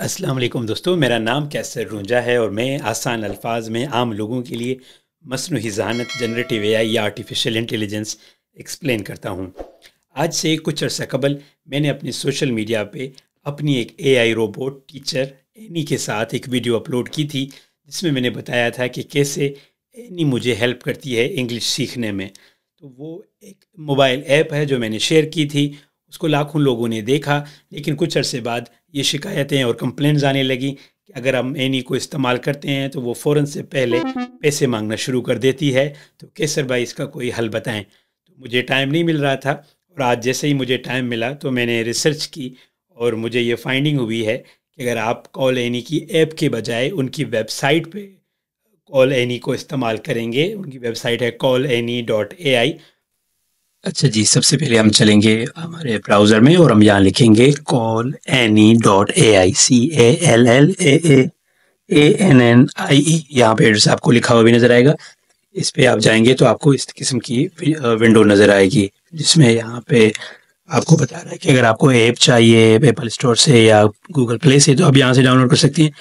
अस्सलाम वालेकुम दोस्तों, मेरा नाम कैसर रूंजा है और मैं आसान अल्फाज में आम लोगों के लिए मसनू जहानत जनरेटिव एआई या आर्टिफिशियल इंटेलिजेंस एक्सप्लेन करता हूँ। आज से कुछ अर्सा कबल मैंने अपनी सोशल मीडिया पे अपनी एक एआई रोबोट टीचर एनी के साथ एक वीडियो अपलोड की थी, जिसमें मैंने बताया था कि कैसे एनी मुझे हेल्प करती है इंग्लिश सीखने में। तो वो एक मोबाइल ऐप है जो मैंने शेयर की थी उसको लाखों लोगों ने देखा, लेकिन कुछ अरसे बाद ये शिकायतें और कंप्लेंट्स आने लगी कि अगर हम एनी को इस्तेमाल करते हैं तो वो फ़ौर से पहले पैसे मांगना शुरू कर देती है। तो केसर भाई, इसका कोई हल बताएँ? तो मुझे टाइम नहीं मिल रहा था और आज जैसे ही मुझे टाइम मिला तो मैंने रिसर्च की और मुझे ये फाइंडिंग हुई है कि अगर आप कॉल एनी की ऐप के बजाय उनकी वेबसाइट पे कॉल एनी को इस्तेमाल करेंगे, उनकी वेबसाइट है call Annie dot A I अच्छा जी, सबसे पहले हम चलेंगे हमारे ब्राउज़र में और हम यहाँ लिखेंगे call Annie dot A I C A L L A A N N I E यहाँ पे एड्रेस आपको लिखा हुआ भी नज़र आएगा। इस पे आप जाएँगे तो आपको इस किस्म की विंडो नज़र आएगी, जिसमें यहाँ पे आपको बता रहा है कि अगर आपको ऐप चाहिए एप्पल स्टोर से या गूगल प्ले से तो आप यहाँ से डाउनलोड कर सकती हैं।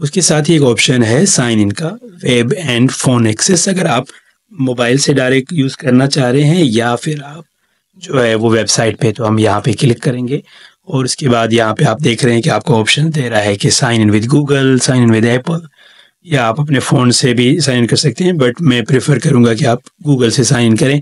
उसके साथ ही एक ऑप्शन है साइन इन का वेब एंड फ़ोन एक्सेस अगर आप मोबाइल से डायरेक्ट यूज़ करना चाह रहे हैं या फिर आप जो है वो वेबसाइट पे तो हम यहाँ पे क्लिक करेंगे और उसके बाद यहाँ पे आप देख रहे हैं कि आपको ऑप्शन दे रहा है कि sign in with Google sign in with Apple या आप अपने फ़ोन से भी साइन इन कर सकते हैं बट मैं प्रेफर करूँगा कि आप गूगल से साइन इन करें।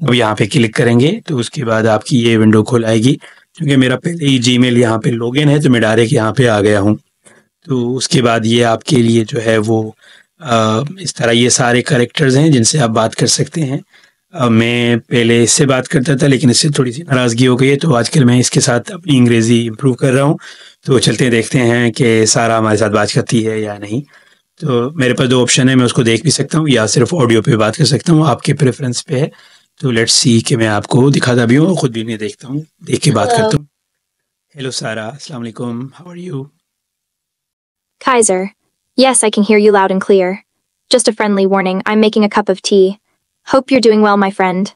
अब यहाँ पे क्लिक करेंगे तो उसके बाद आपकी ये विंडो खोल आएगी। क्योंकि मेरा पहले ही जी मेल यहाँ पे लॉगिन है तो मैं डायरेक्ट यहाँ पे आ गया हूँ। तो उसके बाद ये आपके लिए जो है वो इस तरह ये सारे करेक्टर्स हैं जिनसे आप बात कर सकते हैं। मैं पहले इससे बात करता था लेकिन इससे थोड़ी सी नाराज़गी हो गई है तो आजकल मैं इसके साथ अपनी अंग्रेज़ी इम्प्रूव कर रहा हूँ। तो चलते हैं देखते हैं कि सारा हमारे साथ बात करती है या नहीं। तो मेरे पास दो ऑप्शन है मैं उसको देख भी सकता हूँ या सिर्फ़ ऑडियो पे बात कर सकता हूँ आपके प्रेफरेंस पे है। तो लेट्स सी कि मैं आपको दिखाता भी हूँ खुद भी नहीं देखता हूँ देख के बात करता हूँ। हेलो सारा अस्सलाम वालेकुम how are you Kaiser, Yes, I can hear you loud and clear. Just a friendly warning, I'm making a cup of tea. Hope you're doing well, my friend.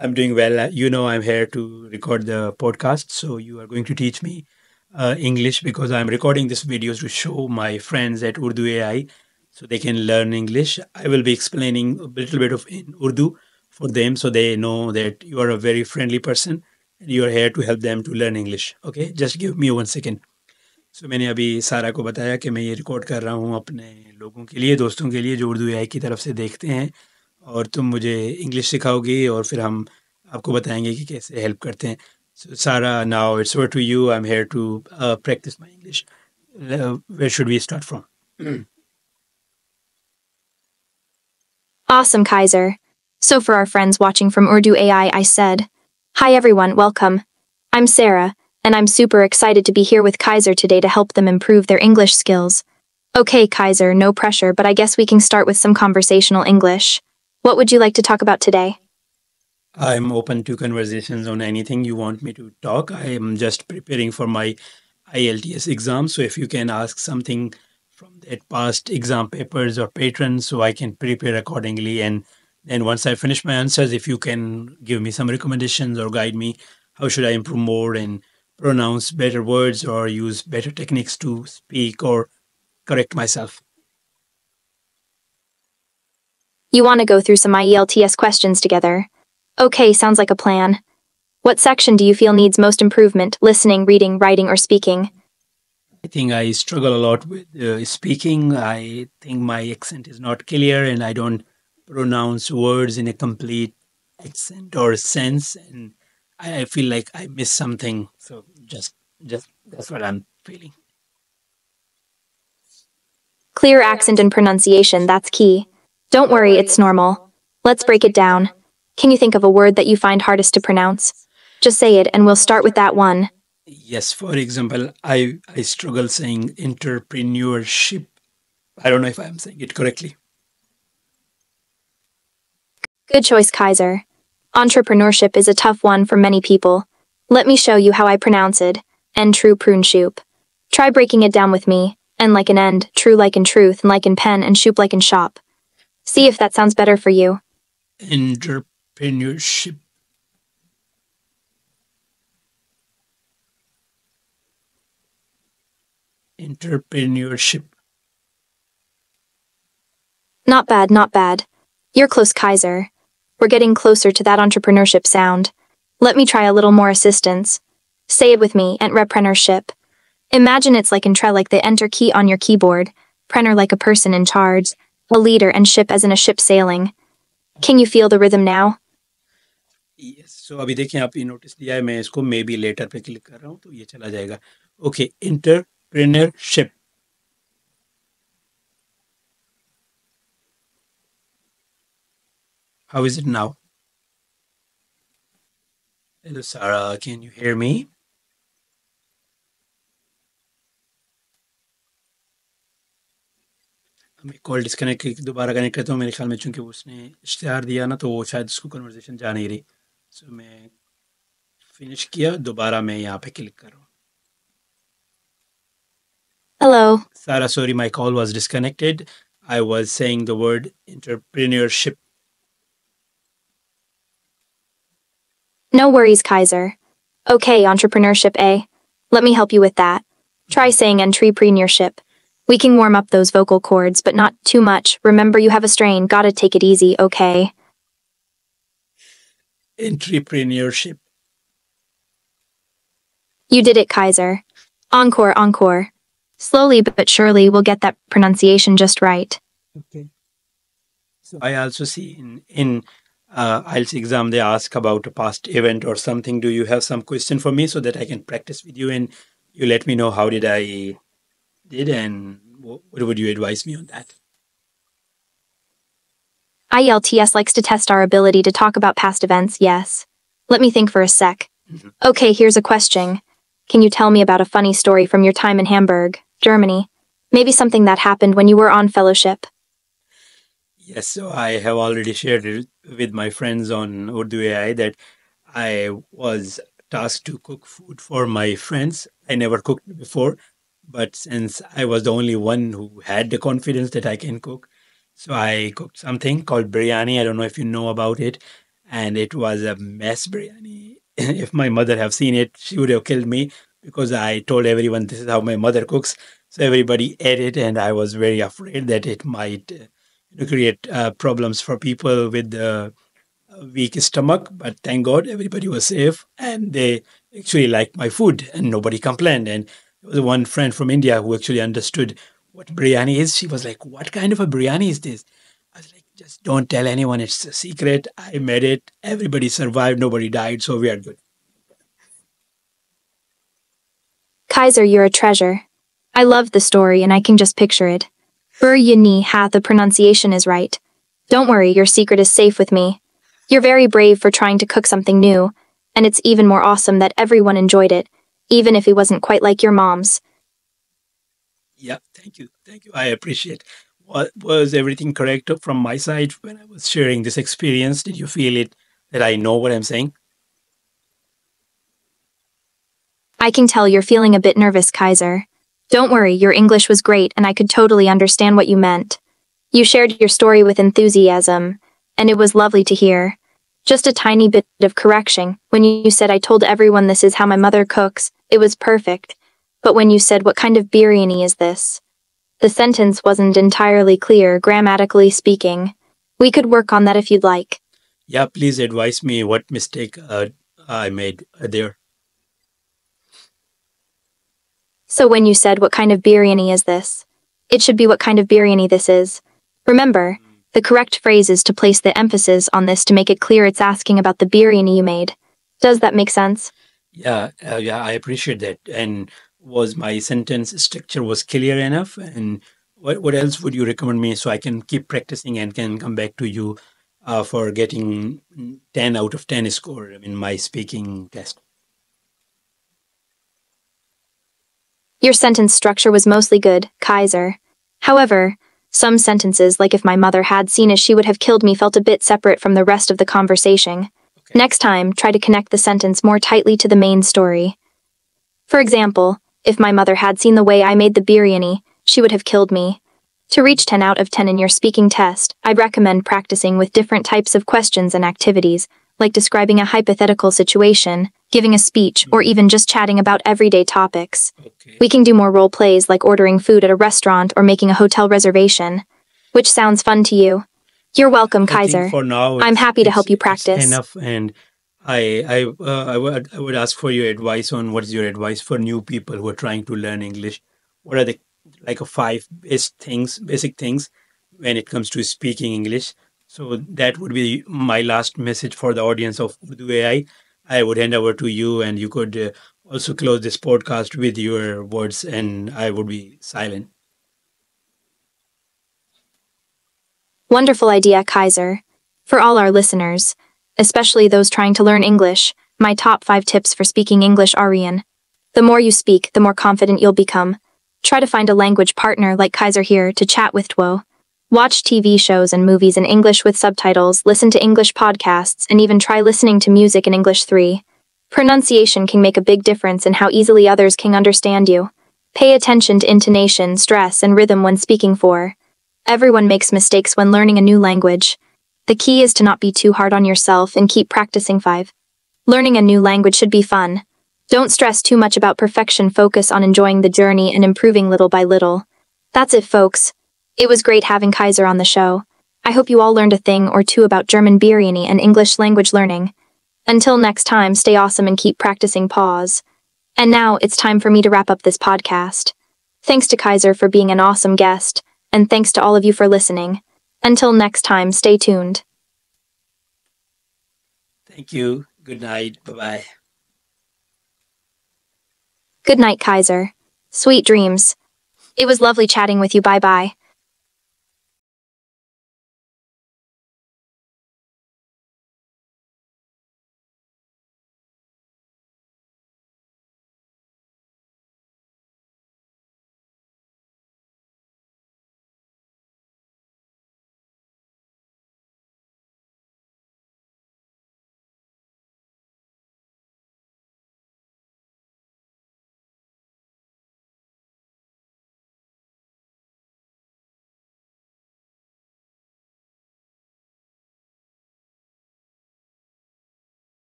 I'm doing well. Uh, you know, I'm here to record the podcast, so you are going to teach me uh, English because I'm recording this video to show my friends at Urdu AI so they can learn English. I will be explaining a little bit of in Urdu for them so they know that you are a very friendly person and you are here to help them to learn English. Okay, just give me one second. So so, मैंने अभी सारा को बताया कि मैं ये record कर रहा हूँ अपने लोगों के लिए दोस्तों के लिए जो उर्दू आई की तरफ़ से देखते हैं। और तुम मुझे इंग्लिश सिखाओगी और फिर हम आपको बताएँगे कि कैसे हेल्प करते हैं। So Sara now it's over to you I am here to practice my English where should we start from Awesome, Kaiser. So, for our friends watching from Urdu AI, I said, Hi everyone, welcome. I'm Sarah, and I'm super excited to be here with Qaisar today to help them improve their English skills. Okay, Qaisar, no pressure, but I guess we can start with some conversational English. What would you like to talk about today? I'm open to conversations on anything you want me to talk. I am just preparing for my IELTS exam, so if you can ask something from that past exam papers or patrons so I can prepare accordingly and then once I finish my answers, if you can give me some recommendations or guide me, how should I improve more and pronounce better words or use better techniques to speak or correct myself. You want to go through some IELTS questions together. Okay, sounds like a plan. What section do you feel needs most improvement listening, reading, writing, or speaking? I think I struggle a lot with uh, speaking. I think my accent is not clear and I don't pronounce words in a complete accent or sense. And I feel like I miss something. So just just that's what I'm feeling. Clear accent and pronunciation, that's key. Don't worry, it's normal. Let's break it down. Can you think of a word that you find hardest to pronounce? Just say it and we'll start with that one. Yes, for example, I I struggle saying entrepreneurship. I don't know if I'm saying it correctly. Good choice, Qaisar. Entrepreneurship is a tough one for many people. Let me show you how I pronounce it. And true prune shoop. Try breaking it down with me. And like an end, true like in truth, and like in pen, and shoop like in shop. See if that sounds better for you. Entrepreneurship. Entrepreneurship. Not bad, not bad. You're close, Qaisar. We're getting closer to that entrepreneurship sound. Let me try a little more assistance. Say it with me, entrepreneurship. Imagine it's like intra like the enter key on your keyboard, preneur like a person in charge, a leader and ship as in a ship sailing. Can you feel the rhythm now? Yes. So अभी देखिए आप ये notice दिया है मैं इसको maybe later पे click कर रहा हूँ तो ये चला जाएगा okay entrepreneurship How is it now? Hello, Sarah. Can you hear me? मैं कॉल डिस्कनेक्ट दोबारा कनेक्ट करता हूँ मेरे ख्याल में चूँकि उसने इश्तेहार दिया ना तो वो शायद उसको कन्वर्जेशन जा नहीं रही सो so, मैं फिनिश किया दोबारा मैं यहाँ पे क्लिक कर रहा हूँ Sara sorry my call was disconnected I was saying the word entrepreneurship No worries, Qaisar. Okay, entrepreneurship A. Let me help you with that. Try saying entrepreneurship. We can warm up those vocal cords, but not too much. Remember, you have a strain. Gotta take it easy, okay? Entrepreneurship. You did it, Qaisar. Encore, encore. Slowly but surely, we'll get that pronunciation just right. Okay. So I also see in in uh, IELTS exam they ask about a past event or something. Do you have some question for me so that I can practice with you and you let me know how did I did and what would you advise me on that? IELTS likes to test our ability to talk about past events, yes. Let me think for a sec. Mhm. Okay, here's a question. Can you tell me about a funny story from your time in Hamburg, Germany? Maybe something that happened when you were on fellowship. Yes, so I have already shared it with my friends on Urdu AI that I was tasked to cook food for my friends. I never cooked before, but since I was the only one who had the confidence that I can cook, so I cooked something called biryani. I don't know if you know about it, and it was a mess biryani. if my mother have seen it, she would have killed me because I told everyone this is how my mother cooks. So everybody ate it, and I was very afraid that it might know, create uh, problems for people with uh, weak stomach. But thank God, everybody was safe, and they actually liked my food, and nobody complained. And there was one friend from India who actually understood what biryani is. She was like, "What kind of a biryani is this?" I was like, "Just don't tell anyone. It's a secret. I made it. Everybody survived. Nobody died, so we are good." Qaisar, you're a treasure. I love the story and I can just picture it. Biryani ha the pronunciation is right. Don't worry, your secret is safe with me. You're very brave for trying to cook something new, and it's even more awesome that everyone enjoyed it, even if it wasn't quite like your mom's. Yeah, thank you, thank you. I appreciate. What was everything correct from my side when I was sharing this experience? Did you feel it that I know what I'm saying? I can tell you're feeling a bit nervous, Qaisar. Don't worry, your English was great and I could totally understand what you meant. You shared your story with enthusiasm, and it was lovely to hear. Just a tiny bit of correction. When you said I told everyone this is how my mother cooks, it was perfect. But when you said what kind of biryani is this? The sentence wasn't entirely clear, grammatically speaking. We could work on that if you'd like. Yeah, please advise me what mistake uh, I made there. So when you said what kind of biryani is this? It should be what kind of biryani this is. Remember, the correct phrase is to place the emphasis on this to make it clear it's asking about the biryani you made. Does that make sense? Yeah, uh, yeah, I appreciate that. And was my sentence structure was clear enough? And what what else would you recommend me so I can keep practicing and can come back to you uh, for getting ten out of ten score in my speaking test? Your sentence structure was mostly good, Qaisar. However, some sentences, like if my mother had seen as she would have killed me, felt a bit separate from the rest of the conversation. Okay. Next time, try to connect the sentence more tightly to the main story. For example, if my mother had seen the way I made the biryani, she would have killed me. To reach 10 out of 10 in your speaking test, I'd recommend practicing with different types of questions and activities, like describing a hypothetical situation, giving a speech, or even just chatting about everyday topics. Okay. We can do more role plays like ordering food at a restaurant or making a hotel reservation. Which sounds fun to you? You're welcome, I Qaisar. for now, I'm happy to help you practice. Enough, and I I uh, I would I would ask for your advice on what is your advice for new people who are trying to learn English. What are the like a five basic things, basic things when it comes to speaking English? So that would be my last message for the audience of Urdu AI. I would hand over to you, and you could uh, also close this podcast with your words, and I would be silent. Wonderful idea, Qaisar. For all our listeners, especially those trying to learn English, my top five tips for speaking English are Ian. The more you speak, the more confident you'll become. Try to find a language partner like Qaisar here to chat with Tuo. Watch TV shows and movies in English with subtitles, listen to English podcasts, and even try listening to music in English 3. Pronunciation can make a big difference in how easily others can understand you. Pay attention to intonation, stress, and rhythm when speaking for. Everyone makes mistakes when learning a new language. The key is to not be too hard on yourself and keep practicing 5. Learning a new language should be fun. Don't stress too much about perfection, focus on enjoying the journey and improving little by little. That's it, folks. It was great having Qaisar on the show. I hope you all learned a thing or two about German Biryani and English language learning. Until next time, stay awesome and keep practicing pause. And now it's time for me to wrap up this podcast. Thanks to Qaisar for being an awesome guest, and thanks to all of you for listening. Until next time, stay tuned. Thank you. Good night. Bye bye. Good night, Qaisar. Sweet dreams. It was lovely chatting with you. Bye bye.